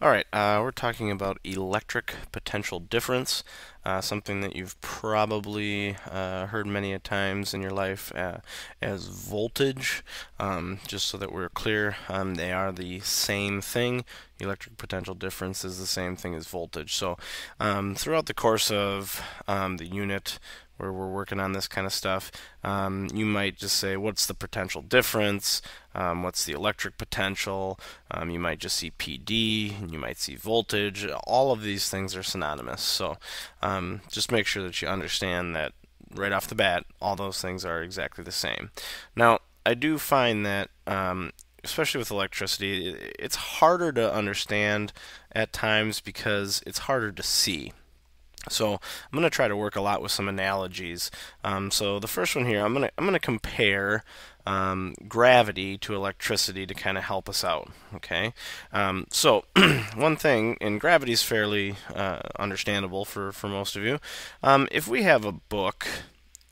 All right, uh, we're talking about electric potential difference, uh, something that you've probably uh, heard many a times in your life uh, as voltage. Um, just so that we're clear, um, they are the same thing. Electric potential difference is the same thing as voltage. So um, throughout the course of um, the unit, where we're working on this kind of stuff, um, you might just say, what's the potential difference? Um, what's the electric potential? Um, you might just see PD, you might see voltage. All of these things are synonymous. So um, just make sure that you understand that right off the bat, all those things are exactly the same. Now, I do find that um, especially with electricity, it's harder to understand at times because it's harder to see. So I'm going to try to work a lot with some analogies. Um, so the first one here, I'm going to I'm going to compare um, gravity to electricity to kind of help us out. Okay. Um, so one thing, and gravity is fairly uh, understandable for for most of you. Um, if we have a book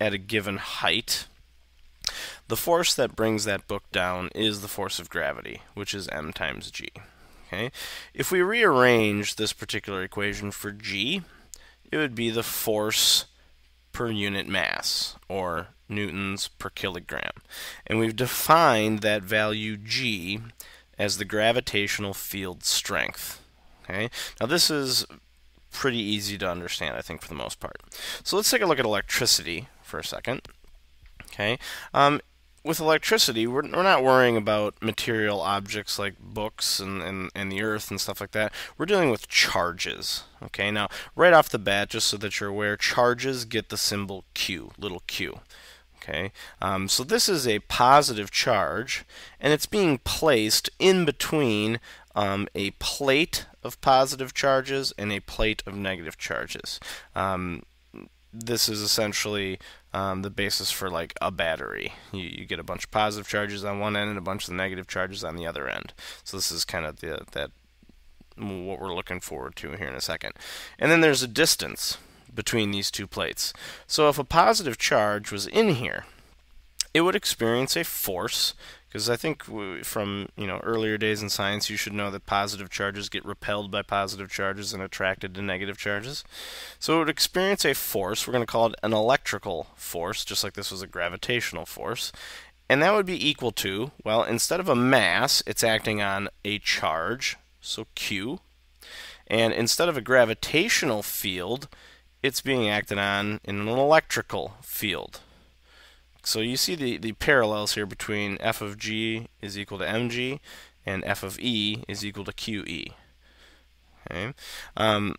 at a given height. The force that brings that book down is the force of gravity, which is m times g. Okay? If we rearrange this particular equation for g, it would be the force per unit mass, or newtons per kilogram. And we've defined that value g as the gravitational field strength. Okay? Now this is pretty easy to understand, I think, for the most part. So let's take a look at electricity for a second. Okay, um, with electricity, we're, we're not worrying about material objects like books and, and, and the earth and stuff like that. We're dealing with charges. Okay, now, right off the bat, just so that you're aware, charges get the symbol Q, little q. Okay, um, so this is a positive charge, and it's being placed in between um, a plate of positive charges and a plate of negative charges. Um, this is essentially um, the basis for like a battery. You, you get a bunch of positive charges on one end and a bunch of negative charges on the other end. So this is kind of the that what we're looking forward to here in a second. And then there's a distance between these two plates. So if a positive charge was in here, it would experience a force because I think from you know earlier days in science, you should know that positive charges get repelled by positive charges and attracted to negative charges. So it would experience a force. We're going to call it an electrical force, just like this was a gravitational force. And that would be equal to, well, instead of a mass, it's acting on a charge, so Q. And instead of a gravitational field, it's being acted on in an electrical field. So you see the, the parallels here between f of g is equal to mg and f of e is equal to qe. Okay. Um,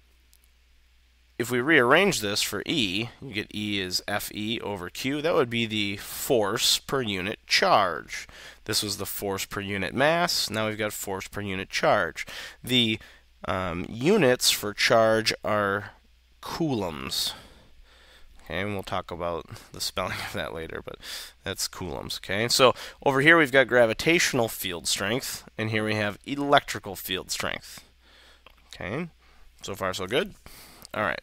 if we rearrange this for E, you get E is Fe over Q. That would be the force per unit charge. This was the force per unit mass. Now we've got force per unit charge. The um, units for charge are coulombs. Okay, and we'll talk about the spelling of that later, but that's coulombs. Okay, so over here we've got gravitational field strength, and here we have electrical field strength. Okay, so far so good. All right.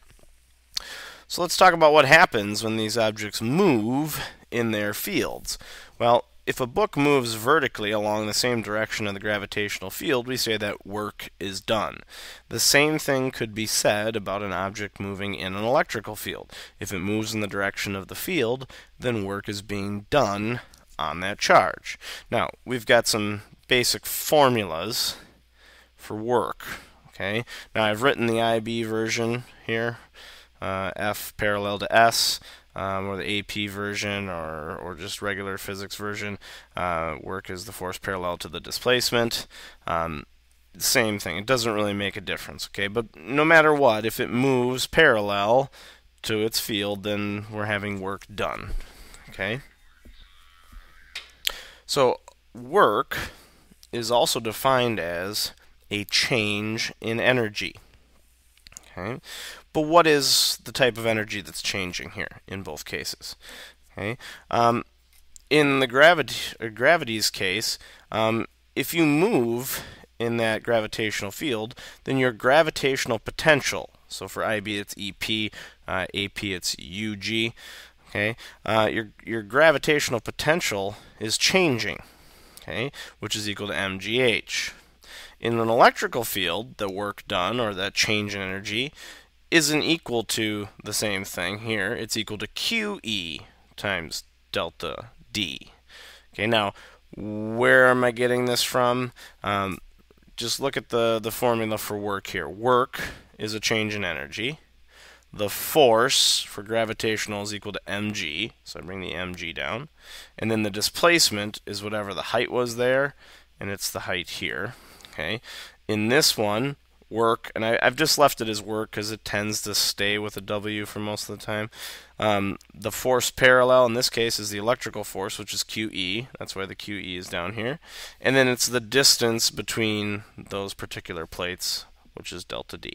So let's talk about what happens when these objects move in their fields. Well, if a book moves vertically along the same direction of the gravitational field, we say that work is done. The same thing could be said about an object moving in an electrical field. If it moves in the direction of the field, then work is being done on that charge. Now, we've got some basic formulas for work. Okay. Now, I've written the IB version here, uh, F parallel to S um, or the AP version or, or just regular physics version, uh, work is the force parallel to the displacement. Um, same thing. It doesn't really make a difference, okay? But no matter what, if it moves parallel to its field, then we're having work done, okay? So work is also defined as a change in energy. Okay? But what is the type of energy that's changing here in both cases? Okay. Um, in the gravity uh, gravity's case, um, if you move in that gravitational field, then your gravitational potential. So for IB it's EP, uh, AP it's UG. Okay, uh, your your gravitational potential is changing. Okay, which is equal to mgh. In an electrical field, the work done, or that change in energy, isn't equal to the same thing here. It's equal to QE times delta D. Okay, now where am I getting this from? Um, just look at the, the formula for work here. Work is a change in energy. The force for gravitational is equal to mg, so I bring the mg down. And then the displacement is whatever the height was there, and it's the height here. Okay. In this one, work, and I, have just left it as work because it tends to stay with a W for most of the time. Um, the force parallel in this case is the electrical force, which is QE. That's why the QE is down here. And then it's the distance between those particular plates, which is delta D.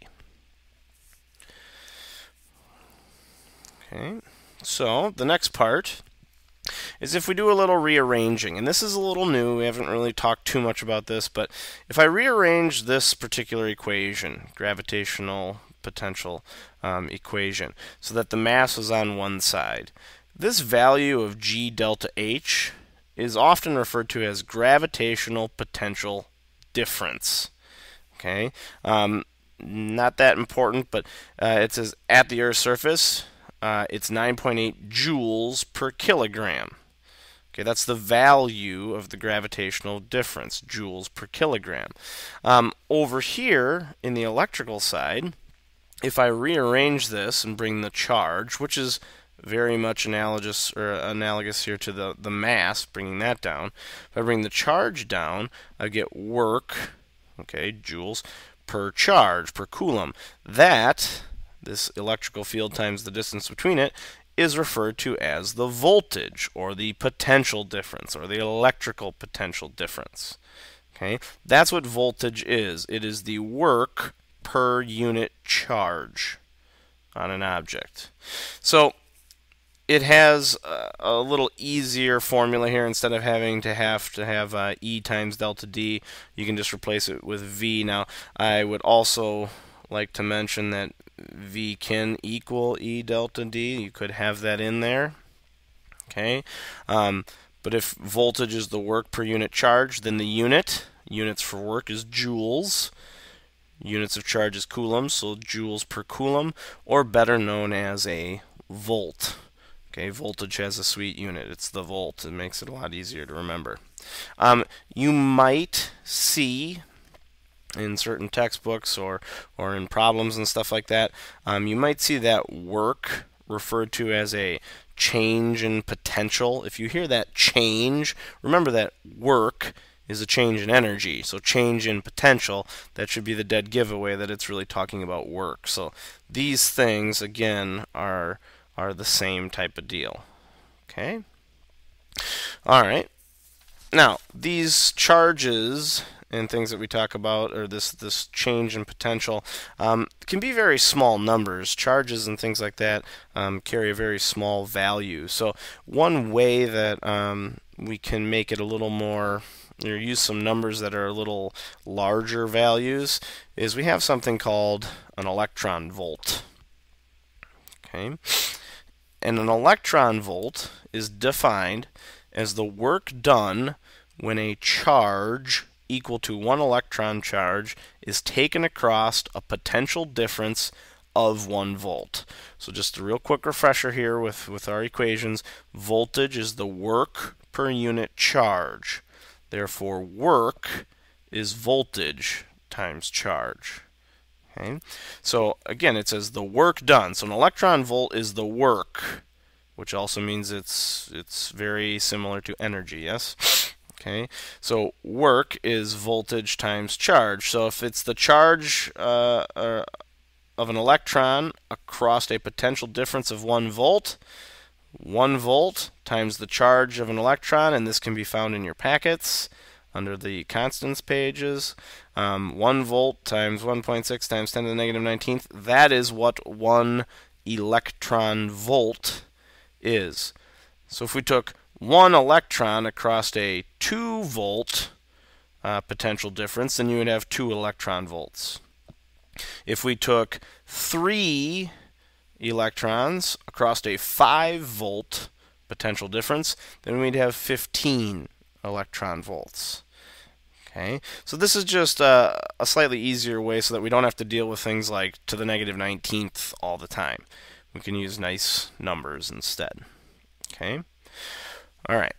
Okay, so the next part is if we do a little rearranging, and this is a little new, we haven't really talked too much about this, but if I rearrange this particular equation, gravitational potential um, equation, so that the mass is on one side, this value of g delta h is often referred to as gravitational potential difference. Okay, um, not that important, but uh, it says at the Earth's surface, uh, it's 9.8 joules per kilogram. Okay, that's the value of the gravitational difference, joules per kilogram. Um, over here in the electrical side, if I rearrange this and bring the charge, which is very much analogous or analogous here to the, the mass, bringing that down. If I bring the charge down, I get work, okay, joules, per charge, per coulomb. That this electrical field times the distance between it, is referred to as the voltage or the potential difference or the electrical potential difference. Okay, that's what voltage is. It is the work per unit charge on an object. So it has a, little easier formula here instead of having to have to have uh, E times delta D you can just replace it with V now I would also like to mention that V can equal E delta D. You could have that in there. Okay. Um, but if voltage is the work per unit charge, then the unit, units for work is joules. Units of charge is coulombs, so joules per coulomb, or better known as a volt. Okay, voltage has a sweet unit. It's the volt. It makes it a lot easier to remember. Um, you might see in certain textbooks or or in problems and stuff like that, um, you might see that work referred to as a change in potential. If you hear that change, remember that work is a change in energy. So change in potential, that should be the dead giveaway that it's really talking about work. So these things again are are the same type of deal. Okay? All right. Now, these charges and things that we talk about, or this this change in potential, um, can be very small numbers. Charges and things like that um, carry a very small value. So one way that um, we can make it a little more or use some numbers that are a little larger values is we have something called an electron volt. Okay, and an electron volt is defined as the work done when a charge equal to one electron charge is taken across a potential difference of 1 volt. So just a real quick refresher here with, with our equations. Voltage is the work per unit charge. Therefore, work is voltage times charge. Okay? So again, it says the work done. So an electron volt is the work, which also means it's it's very similar to energy, yes? Okay, so work is voltage times charge. So if it's the charge uh, uh, of an electron across a potential difference of 1 volt, 1 volt times the charge of an electron, and this can be found in your packets under the constants pages. Um, 1 volt times 1.6 times 10 to the negative 19th, that is what 1 electron volt is. So if we took one electron across a 2 volt uh, potential difference, then you would have 2 electron volts. If we took 3 electrons across a 5 volt potential difference, then we'd have 15 electron volts. Okay, so this is just a slightly easier way so that we don't have to deal with things like to the negative 19th all the time. We can use nice numbers instead. Okay, all right.